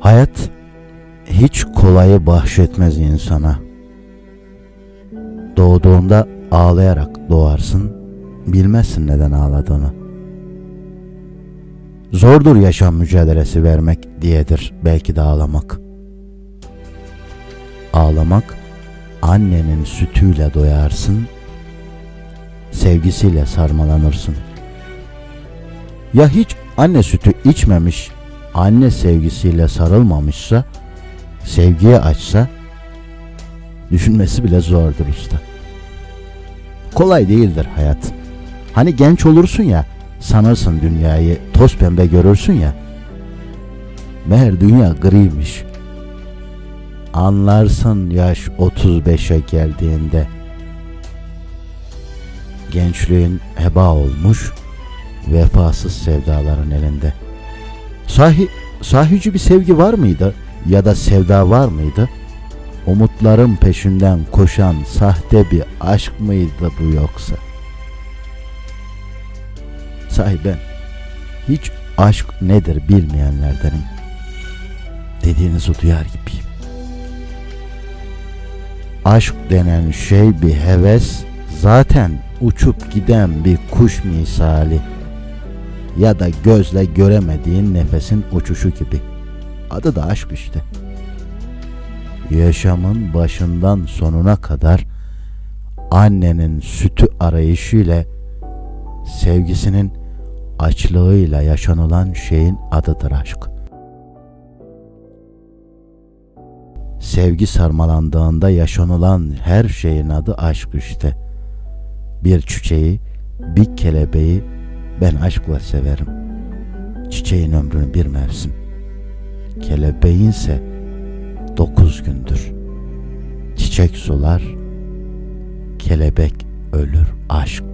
Hayat hiç kolayı bahşetmez insana. Doğduğunda ağlayarak doğarsın, bilmezsin neden ağladığını. Zordur yaşam mücadelesi vermek diyedir belki de ağlamak. Ağlamak, annenin sütüyle doyarsın, sevgisiyle sarmalanırsın. Ya hiç anne sütü içmemiş, anne sevgisiyle sarılmamışsa, sevgiye açsa, düşünmesi bile zordur usta. Kolay değildir hayat. Hani genç olursun ya, sanırsın dünyayı toz pembe görürsün ya. Meğer dünya griymiş. Anlarsın yaş 35'e geldiğinde. Gençliğin heba olmuş, vefasız sevdaların elinde. Sahi, sahici bir sevgi var mıydı ya da sevda var mıydı? Umutların peşinden koşan sahte bir aşk mıydı bu yoksa? Sahi ben hiç aşk nedir bilmeyenlerdenim. Dediğinizi duyar gibiyim. Aşk denen şey bir heves, zaten uçup giden bir kuş misali ya da gözle göremediğin nefesin uçuşu gibi. Adı da aşk işte. Yaşamın başından sonuna kadar annenin sütü arayışıyla sevgisinin açlığıyla yaşanılan şeyin adıdır aşk. Sevgi sarmalandığında yaşanılan her şeyin adı aşk işte. Bir çiçeği, bir kelebeği ben aşkla severim. Çiçeğin ömrünü bir mevsim. Kelebeğinse dokuz gündür. Çiçek sular, kelebek ölür aşk.